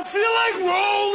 I feel like rolling.